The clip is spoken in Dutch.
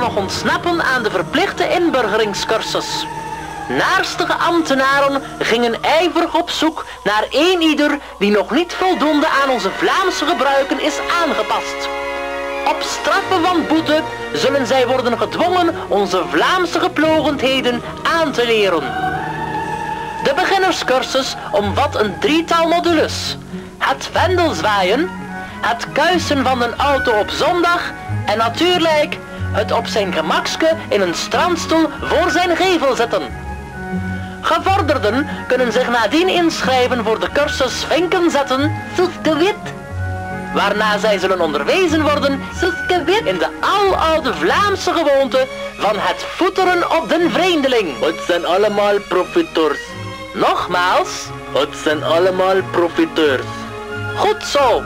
nog ontsnappen aan de verplichte inburgeringscursus. Naarstige ambtenaren gingen ijverig op zoek naar één ieder die nog niet voldoende aan onze Vlaamse gebruiken is aangepast. Op straffen van boete zullen zij worden gedwongen onze Vlaamse geplogendheden aan te leren. De beginnerscursus omvat een drietal modules. Het vendelzwaaien, het kuisen van een auto op zondag en natuurlijk het op zijn gemakske in een strandstoel voor zijn gevel zetten. Gevorderden kunnen zich nadien inschrijven voor de cursus Vinken zetten, Wit. Waarna zij zullen onderwezen worden, Wit, in de aloude Vlaamse gewoonte van het voeteren op den vreemdeling. Het zijn allemaal profiteurs. Nogmaals, Het zijn allemaal profiteurs. goed zo.